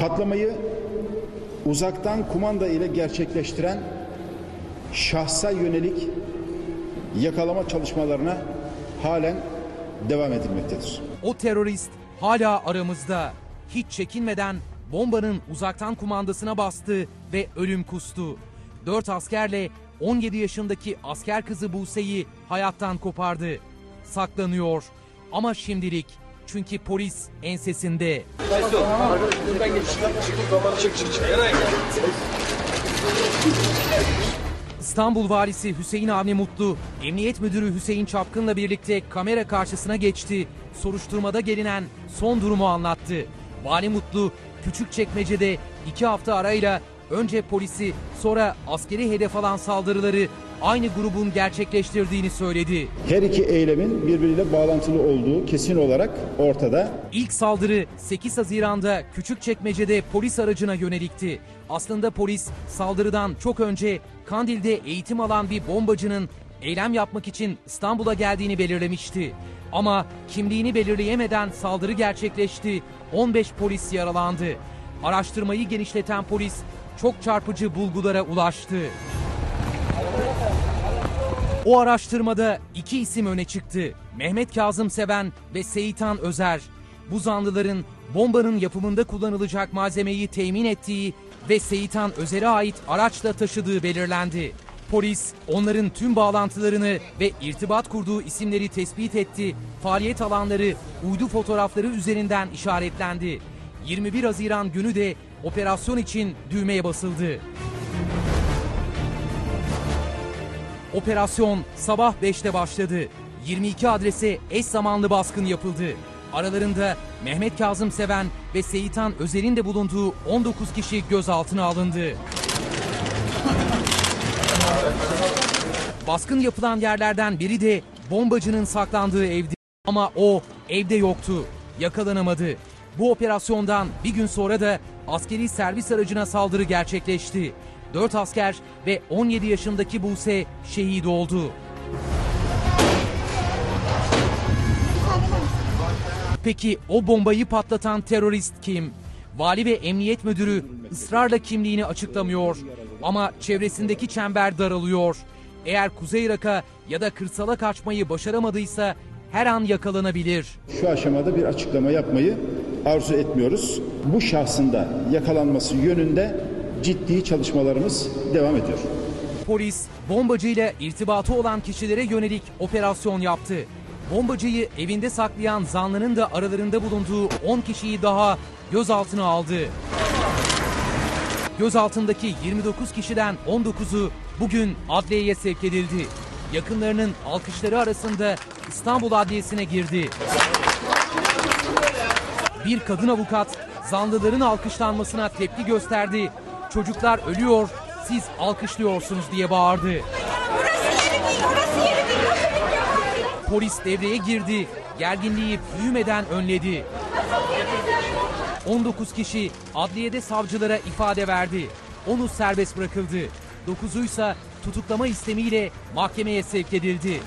Patlamayı uzaktan kumanda ile gerçekleştiren şahsa yönelik yakalama çalışmalarına halen devam edilmektedir. O terörist hala aramızda. Hiç çekinmeden bombanın uzaktan kumandasına bastı ve ölüm kustu. 4 askerle 17 yaşındaki asker kızı Buse'yi hayattan kopardı. Saklanıyor ama şimdilik çünkü polis ensesinde. İstanbul Valisi Hüseyin Avni Mutlu, Emniyet Müdürü Hüseyin Çapkın'la birlikte kamera karşısına geçti. Soruşturmada gelinen son durumu anlattı. Vali Mutlu, Küçükçekmece'de iki hafta arayla önce polisi sonra askeri hedef alan saldırıları aynı grubun gerçekleştirdiğini söyledi. Her iki eylemin birbiriyle bağlantılı olduğu kesin olarak ortada. İlk saldırı 8 Haziran'da Küçükçekmece'de polis aracına yönelikti. Aslında polis saldırıdan çok önce Kandil'de eğitim alan bir bombacının eylem yapmak için İstanbul'a geldiğini belirlemişti. Ama kimliğini belirleyemeden saldırı gerçekleşti. 15 polis yaralandı. Araştırmayı genişleten polis çok çarpıcı bulgulara ulaştı. O araştırmada iki isim öne çıktı. Mehmet Kazım Seven ve Seyitan Özer. Bu zanlıların bombanın yapımında kullanılacak malzemeyi temin ettiği ve Seyitan Özer'e ait araçla taşıdığı belirlendi. Polis onların tüm bağlantılarını ve irtibat kurduğu isimleri tespit etti. Faaliyet alanları uydu fotoğrafları üzerinden işaretlendi. 21 Haziran günü de operasyon için düğmeye basıldı. Operasyon sabah 5'te başladı. 22 adrese eş zamanlı baskın yapıldı. Aralarında Mehmet Kazım Seven ve Seyitan Özer'in de bulunduğu 19 kişi gözaltına alındı. Baskın yapılan yerlerden biri de bombacının saklandığı evdi. Ama o evde yoktu. Yakalanamadı. Bu operasyondan bir gün sonra da askeri servis aracına saldırı gerçekleşti. 4 asker ve 17 yaşındaki Buse şehit oldu. Peki o bombayı patlatan terörist kim? Vali ve emniyet müdürü ısrarla kimliğini açıklamıyor. Ama çevresindeki çember daralıyor. Eğer Kuzey Irak'a ya da kırsala kaçmayı başaramadıysa her an yakalanabilir. Şu aşamada bir açıklama yapmayı arzu etmiyoruz. Bu şahsın da yakalanması yönünde ciddi çalışmalarımız devam ediyor. Polis bombacıyla irtibatı olan kişilere yönelik operasyon yaptı. Bombacıyı evinde saklayan zanlının da aralarında bulunduğu 10 kişiyi daha gözaltına aldı. Gözaltındaki 29 kişiden 19'u bugün adliyeye sevk edildi. Yakınlarının alkışları arasında İstanbul Adliyesi'ne girdi. Bir kadın avukat zanlıların alkışlanmasına tepki gösterdi. Çocuklar ölüyor, siz alkışlıyorsunuz diye bağırdı. Burası yeri değil, orası yeri değil. Polis devreye girdi. Gerginliği büyümeden önledi. 19 kişi adliyede savcılara ifade verdi. Onu serbest bırakıldı. 9'uysa tutuklama istemiyle mahkemeye sevk edildi.